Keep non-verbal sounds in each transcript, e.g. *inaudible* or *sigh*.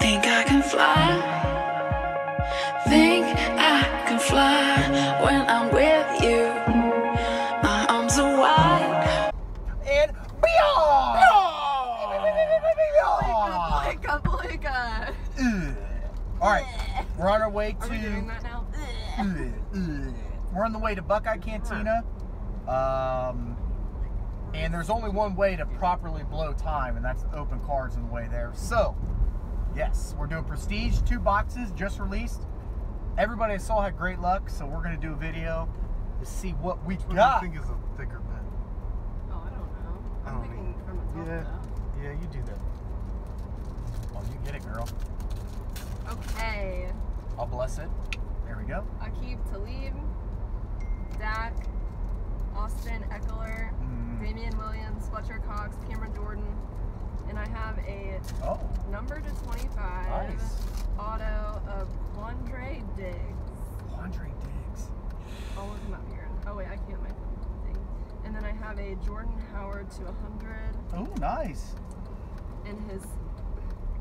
Think I can fly. Think I can fly when I'm with you. My arms are wide. And beyond! Blika, blika. Ugh. All right, we're on our way Are we doing to. that now? Ugh, ugh. We're on the way to Buckeye Cantina. Um, and there's only one way to properly blow time, and that's open cards in the way there. So, yes, we're doing Prestige, two boxes just released. Everybody I saw had great luck, so we're gonna do a video to see what we What got. do you think is a thicker pen? Oh, I don't know. I I'm don't thinking from the top Yeah. though. Yeah, you do that. Well, you get it, girl. Okay. I'll bless it. There we go. Aqib Talib, Dak, Austin Ekeler. Damien Williams, Fletcher Cox, Cameron Jordan, and I have a Oh, number to 25 nice. auto of Quandre Diggs. Andre Diggs. I'll look him up here. Oh wait, I can't my thing. And then I have a Jordan Howard to 100 Oh, nice. in his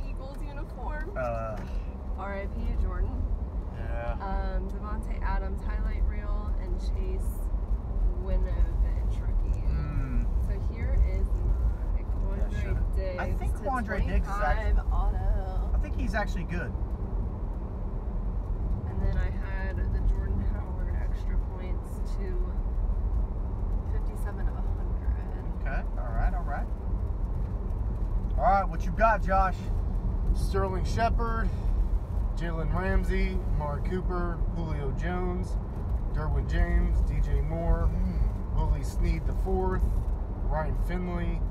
Eagles uniform. Uh, R.I.P. Jordan. yeah. Um, Davante Adams highlight reel and Chase Winovich rookie. Mm. So here is my Yeah, Quandre sure. Diggs. I think to Quandre Diggs is actually- auto. I think he's actually good. And then I had the Jordan Howard extra points to 57 of 100. Okay. All right. All right. All right. What you got, Josh? Sterling Shepard, Jalen Ramsey, Mark Cooper, Julio Jones, Derwin James, DJ Moore, Willie Snead IV, Ryan Finley,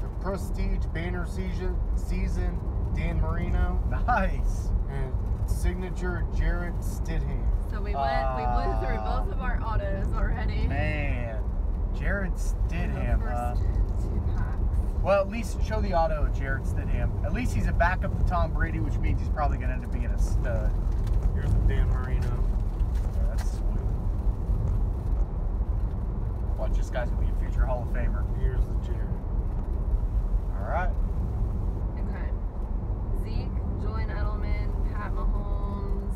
the Prestige Banner season, season Dan Marino, Nice. and signature Jarrett Stidham. So we went, we blew through Ah. both of our autos already. Man, Jarrett The Stidham. Uh, first two packs. well, at least show the auto of Jarrett Stidham. At least he's a backup to Tom Brady, which means he's probably going to end up being a stud. Here's the Dan Marino. Yeah, that's sweet. Watch, this guy's going to be a future Hall of Famer. Here's the Jarrett. Right. Okay. Zeke, Julian Edelman, Pat Mahomes,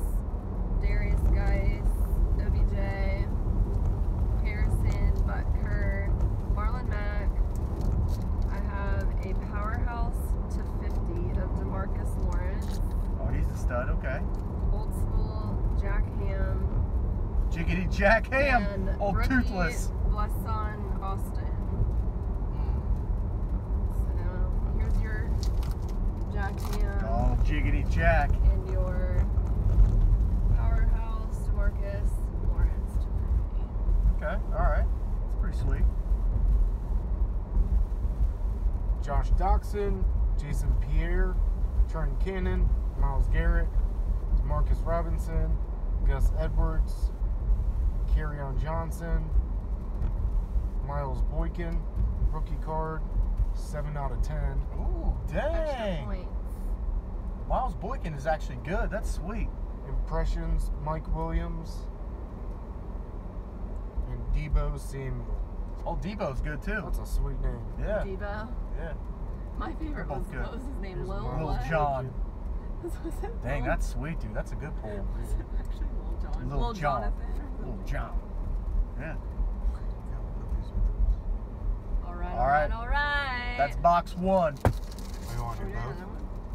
Derrius Guice, OBJ, Harrison, Butker, Marlon Mack. I have a powerhouse to 50 of Demarcus Lawrence, Oh, he's a stud. Okay. old school Jack Ham, Jiggity Jack Ham. Old toothless. Blesson Austin. So here's your Jack Ham. Oh, Jiggity Jack. and your powerhouse Marcus Lawrence Okay. All right. That's pretty sweet. Josh Doctson, Jason Pierre, Trenton Cannon, Myles Garrett, Marcus Robinson, Gus Edwards, Kerryon Johnson, Miles Boykin, rookie card, 7 out of 10. Ooh, Extra dang. points. Miles Boykin is actually good. That's sweet. Impressions, Mike Williams, and Deebo Samuel. Oh, Deebo's good too. That's a sweet name. Yeah. Deebo. Yeah. My favorite was good. what was his name? Here's Lil Lil Lil? John. Was it Dang, Lil- that's sweet, dude. That's a good pull. Was *laughs* it actually Lil John? Lil John. Jonathan. Little John. Yeah. All right, All all right, right. all right. That's box one. You want to do both?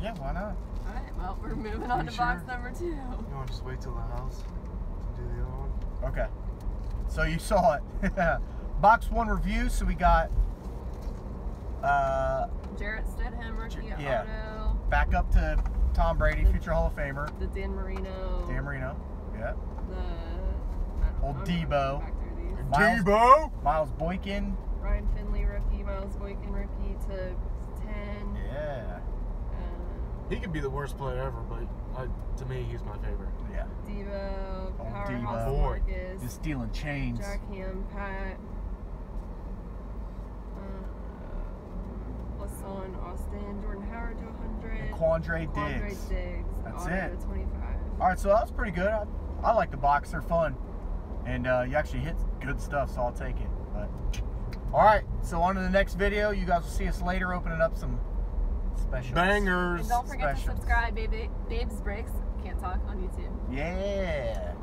Yeah, why not? All right, well, we're moving on You to box number two. You want to just wait till the house to do the other one? Okay. So you saw it. *laughs* box one review. So we got uh, Jarrett Stidham, rookie yeah. auto. back up to Tom Brady, future Hall of Famer. The Dan Marino. Dan Marino. Yeah. The I Old know, Deebo. going back through these. Miles- Deebo! Miles Boykin. Ryan Finley rookie, Miles Boykin rookie to ten. Yeah. Um, He could be the worst player ever, but I, to me, he's my favorite. Yeah. Devo, Oh, Powerhouse Devo. Marcus, Just stealing chains. Jack Ham, Pat, uh, Lasan, Austin, Jordan Howard to 100. And Quandre Quandre Diggs. Diggs. That's auto it. 25. All right, so that was pretty good. I, I like the box; they're fun, and uh, you actually hit good stuff, so I'll take it. But all right, so on to the next video. You guys will see us later opening up some special Bangers. And don't forget specials. to subscribe, baby. Babes Breaks. Can't talk on YouTube. Yeah.